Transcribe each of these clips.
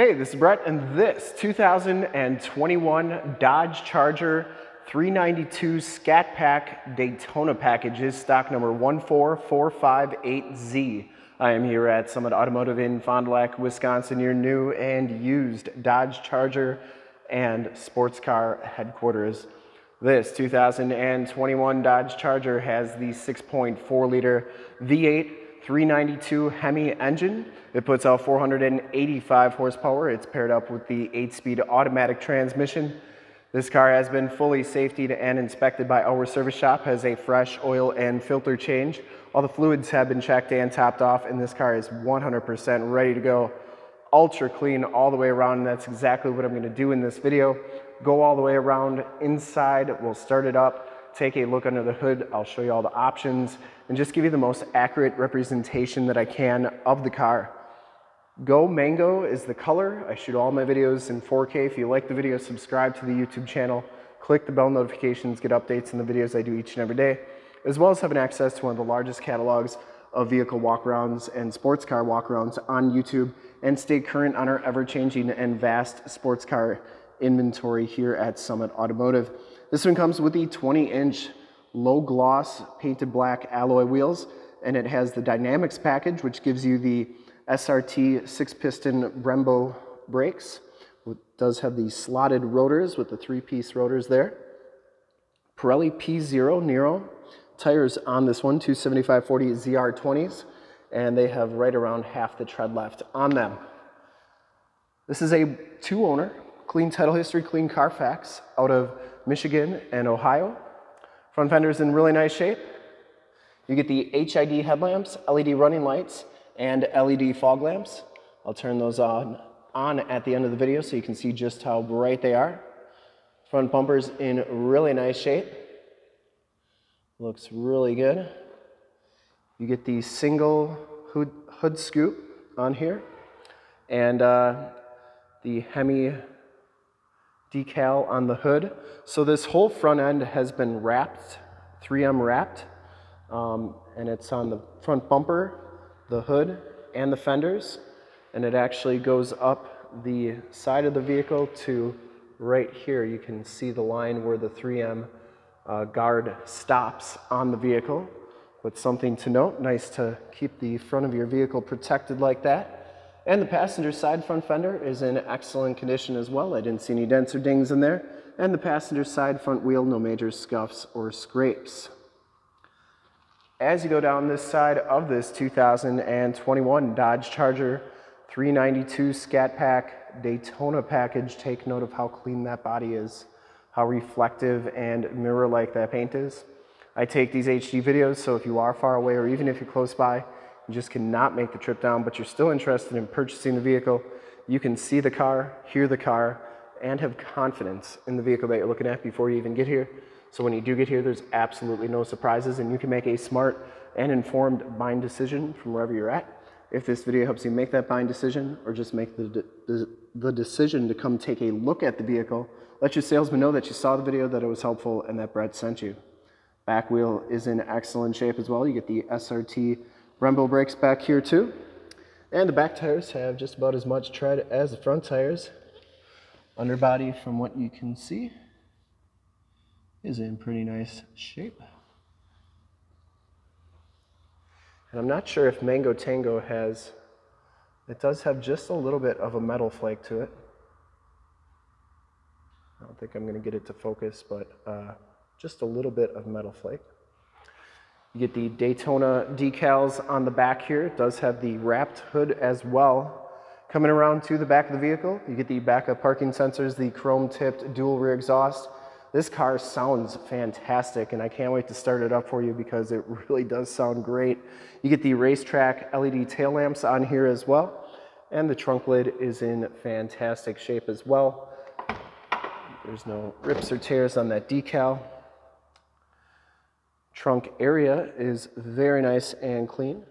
Hey, this is Brett, and this 2021 Dodge Charger 392 Scat Pack Daytona package is stock number 14458Z. I am here at Summit Automotive in Fond du Lac, Wisconsin, your new and used Dodge Charger and sports car headquarters. This 2021 Dodge Charger has the 6.4 liter V8 392 Hemi engine. It puts out 485 horsepower. It's paired up with the 8-speed automatic transmission. This car has been fully safetied and inspected by our service shop, has a fresh oil and filter change. All the fluids have been checked and topped off, and this car is 100% ready to go. Ultra clean all the way around, and that's exactly what I'm gonna do in this video. Go all the way around inside, we'll start it up, take a look under the hood. I'll show you all the options and just give you the most accurate representation that I can of the car. Go Mango is the color. I shoot all my videos in 4K. If you like the video, subscribe to the YouTube channel. Click the bell notifications, get updates on the videos I do each and every day, as well as having access to one of the largest catalogs of vehicle walkarounds and sports car walkarounds on YouTube and stay current on our ever-changing and vast sports car inventory here at Summit Automotive. This one comes with the 20 inch low gloss painted black alloy wheels and it has the Dynamics package which gives you the SRT six piston Brembo brakes. It does have the slotted rotors with the three piece rotors there. Pirelli P Zero Nero tires on this one, 275/40 ZR20s, and they have right around half the tread left on them. This is a two owner clean title history, clean Carfax out of Michigan and Ohio. Front fender's in really nice shape. You get the HID headlamps, LED running lights, and LED fog lamps. I'll turn those on, on at the end of the video so you can see just how bright they are. Front bumper's in really nice shape. Looks really good. You get the single hood, hood scoop on here and uh, the Hemi decal on the hood. So this whole front end has been wrapped, 3M wrapped, um, and it's on the front bumper, the hood, and the fenders. And it actually goes up the side of the vehicle to right here. You can see the line where the 3M uh, guard stops on the vehicle. But something to note, nice to keep the front of your vehicle protected like that. And the passenger side front fender is in excellent condition as well. I didn't see any dents or dings in there. And the passenger side front wheel, no major scuffs or scrapes. As you go down this side of this 2021 Dodge Charger 392 Scat Pack Daytona package, take note of how clean that body is, how reflective and mirror-like that paint is. I take these HD videos, so if you are far away or even if you're close by, you just cannot make the trip down, but you're still interested in purchasing the vehicle, you can see the car, hear the car, and have confidence in the vehicle that you're looking at before you even get here. So when you do get here, there's absolutely no surprises and you can make a smart and informed buying decision from wherever you're at. If this video helps you make that buying decision or just make the, the, the decision to come take a look at the vehicle, let your salesman know that you saw the video, that it was helpful, and that Brett sent you. Back wheel is in excellent shape as well. You get the SRT Brembo brakes back here too. And the back tires have just about as much tread as the front tires. Underbody, from what you can see, is in pretty nice shape. And I'm not sure if Mango Tango has, it does have just a little bit of a metal flake to it. I don't think I'm going to get it to focus, but uh, just a little bit of metal flake. You get the Daytona decals on the back here. It does have the wrapped hood as well. Coming around to the back of the vehicle, you get the backup parking sensors, the chrome tipped dual rear exhaust. This car sounds fantastic and I can't wait to start it up for you because it really does sound great. You get the racetrack LED tail lamps on here as well. And the trunk lid is in fantastic shape as well. There's no rips or tears on that decal. Trunk area is very nice and clean.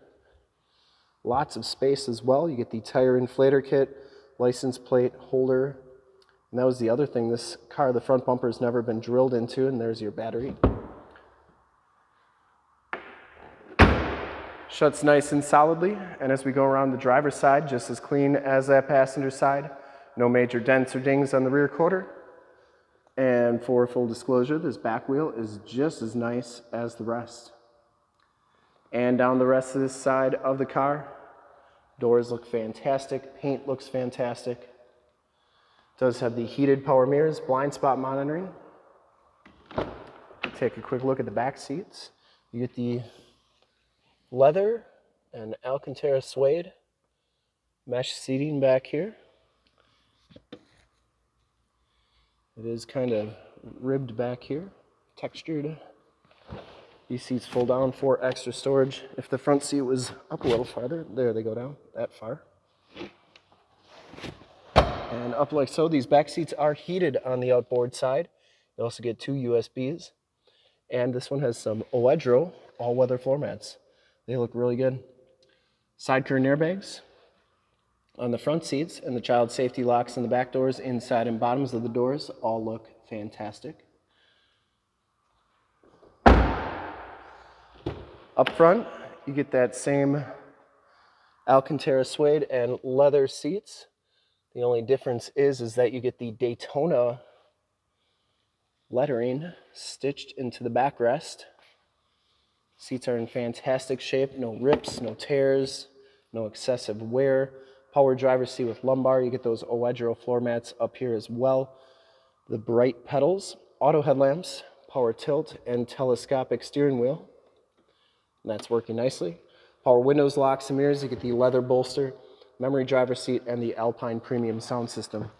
Lots of space as well. You get the tire inflator kit, license plate holder. And that was the other thing. This car, the front bumper has never been drilled into, and there's your battery. Shuts nice and solidly, and as we go around the driver's side, just as clean as that passenger side. No major dents or dings on the rear quarter. And for full disclosure, this back wheel is just as nice as the rest. And down the rest of this side of the car, doors look fantastic, paint looks fantastic. Does have the heated power mirrors, blind spot monitoring. Take a quick look at the back seats. You get the leather and Alcantara suede mesh seating back here. It is kind of ribbed back here, textured. These seats fold down for extra storage. If the front seat was up a little farther, there they go down, that far. And up like so, these back seats are heated on the outboard side. You also get two USBs. And this one has some Oedro all-weather floor mats. They look really good. Side curtain airbags on the front seats and the child safety locks in the back doors, inside and bottoms of the doors all look fantastic. Up front, you get that same Alcantara suede and leather seats. The only difference is, is that you get the Daytona lettering stitched into the backrest. Seats are in fantastic shape, no rips, no tears, no excessive wear. Power driver's seat with lumbar, you get those Oedro floor mats up here as well. The bright pedals, auto headlamps, power tilt, and telescopic steering wheel. And that's working nicely. Power windows, locks, and mirrors, you get the leather bolster, memory driver seat, and the Alpine premium sound system.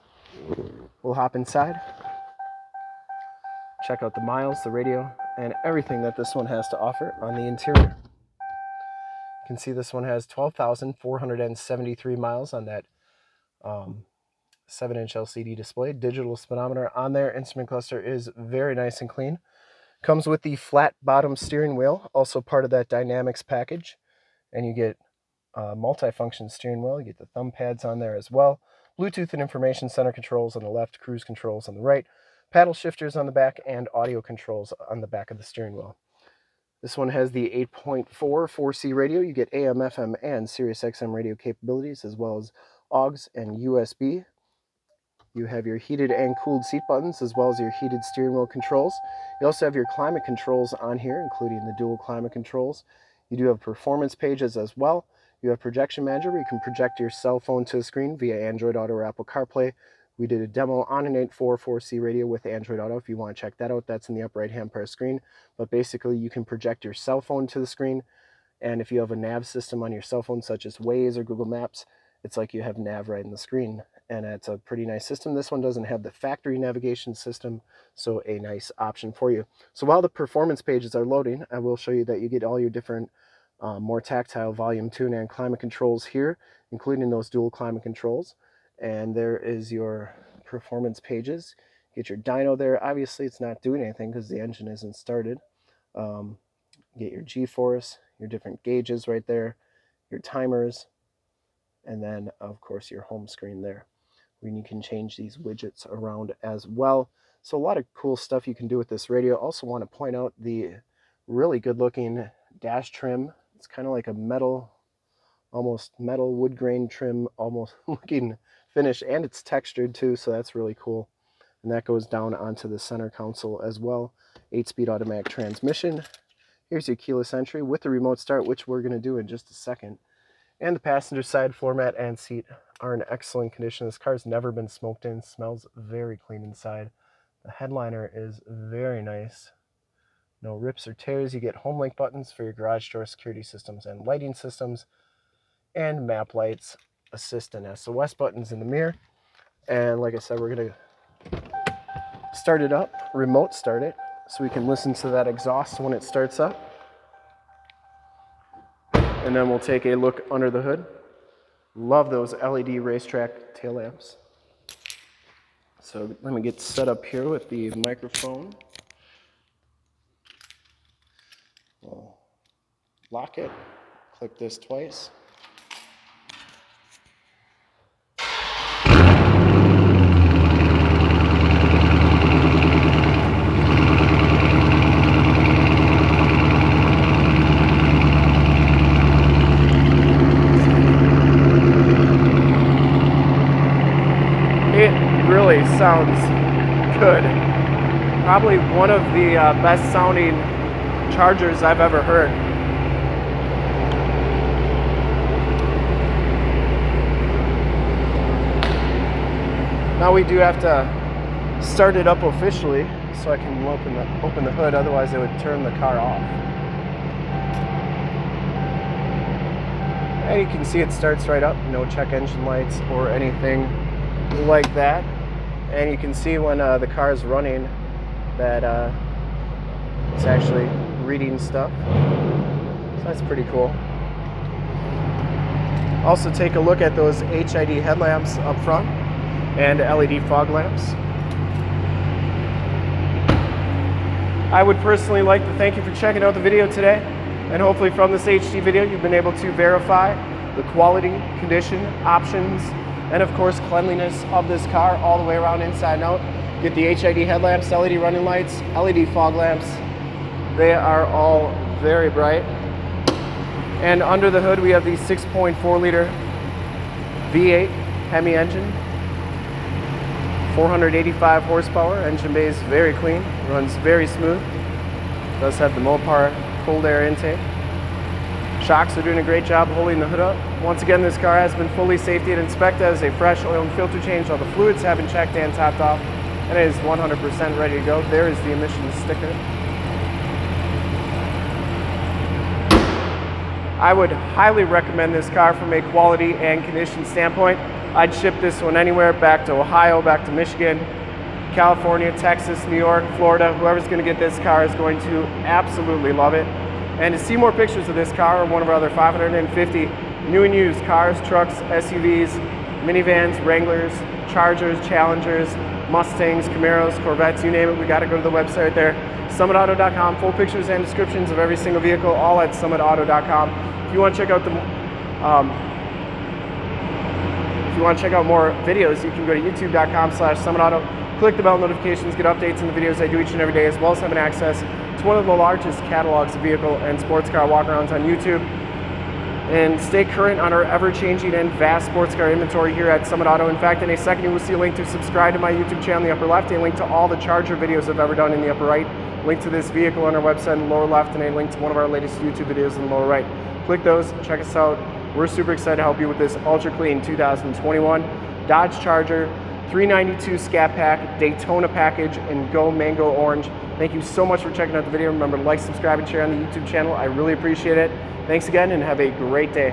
We'll hop inside, check out the miles, the radio, and everything that this one has to offer on the interior. Can see this one has 12,473 miles on that um, 7-inch LCD display. Digital speedometer on there. Instrument cluster is very nice and clean. Comes with the flat bottom steering wheel, also part of that Dynamics package. And you get a multi-function steering wheel. You get the thumb pads on there as well. Bluetooth and information center controls on the left, cruise controls on the right paddle shifters on the back, and audio controls on the back of the steering wheel. This one has the 8.4 4C radio. You get AM, FM, and Sirius XM radio capabilities, as well as AUX and USB. You have your heated and cooled seat buttons, as well as your heated steering wheel controls. You also have your climate controls on here, including the dual climate controls. You do have performance pages as well. You have projection manager where you can project your cell phone to the screen via Android Auto or Apple CarPlay, we did a demo on an 844C radio with Android Auto. If you want to check that out, that's in the upper right hand part of the screen. But basically, you can project your cell phone to the screen. And if you have a nav system on your cell phone, such as Waze or Google Maps, it's like you have nav right in the screen. And it's a pretty nice system. This one doesn't have the factory navigation system, so a nice option for you. So while the performance pages are loading, I will show you that you get all your different um, more tactile volume tune and climate controls here, including those dual climate controls and there is your performance pages. Get your dyno there. Obviously, it's not doing anything because the engine isn't started. Um, get your G-force, your different gauges right there, your timers, and then, of course, your home screen there. When you can change these widgets around as well. So a lot of cool stuff you can do with this radio. Also want to point out the really good looking dash trim. It's kind of like a metal, almost metal wood grain trim, almost looking finished and it's textured too so that's really cool. And that goes down onto the center console as well. 8-speed automatic transmission. Here's your keyless entry with the remote start which we're going to do in just a second. And the passenger side floor mat and seat are in excellent condition. This car's never been smoked in smells very clean inside. The headliner is very nice. No rips or tears. You get home link buttons for your garage door security systems and lighting systems and map lights assist and SOS buttons in the mirror. And like I said, we're gonna start it up, remote start it, so we can listen to that exhaust when it starts up. And then we'll take a look under the hood. Love those LED racetrack tail lamps. So let me get set up here with the microphone. We'll lock it, click this twice. It really sounds good. Probably one of the uh, best sounding chargers I've ever heard. Now we do have to start it up officially so I can open the, open the hood, otherwise it would turn the car off. And you can see it starts right up, no check engine lights or anything like that. And you can see when uh, the car is running that uh, it's actually reading stuff. So that's pretty cool. Also take a look at those HID headlamps up front and LED fog lamps. I would personally like to thank you for checking out the video today. And hopefully from this HD video, you've been able to verify the quality, condition, options, and of course cleanliness of this car all the way around inside and out. Get the HID headlamps, LED running lights, LED fog lamps. They are all very bright. And under the hood, we have the 6.4 liter V8 Hemi engine 485 horsepower. Engine bay is very clean, runs very smooth. Does have the Mopar cold air intake. Shocks are doing a great job holding the hood up. Once again, this car has been fully safety and inspected as a fresh oil and filter change. All the fluids have been checked and topped off, and it is 100% ready to go. There is the emissions sticker. I would highly recommend this car from a quality and condition standpoint. I'd ship this one anywhere, back to Ohio, back to Michigan, California, Texas, New York, Florida. Whoever's gonna get this car is going to absolutely love it. And to see more pictures of this car or one of our other 550 new and used cars, trucks, SUVs, minivans, Wranglers, Chargers, Challengers, Mustangs, Camaros, Corvettes, you name it, we gotta go to the website there, summitauto.com. Full pictures and descriptions of every single vehicle, all at summitauto.com. If you wanna check out the um, you want to check out more videos, you can go to youtube.com slash summitauto, click the bell notifications, get updates on the videos I do each and every day, as well as having access to one of the largest catalogs of vehicle and sports car walkarounds on YouTube. And stay current on our ever-changing and vast sports car inventory here at Summit Auto. In fact, in a second you will see a link to subscribe to my YouTube channel in the upper left, a link to all the Charger videos I've ever done in the upper right, link to this vehicle on our website in the lower left, and a link to one of our latest YouTube videos in the lower right. Click those, check us out, we're super excited to help you with this ultra clean 2021 Dodge Charger 392 Scat Pack, Daytona package, and Go Mango Orange. Thank you so much for checking out the video. Remember to like, subscribe, and share on the YouTube channel. I really appreciate it. Thanks again and have a great day.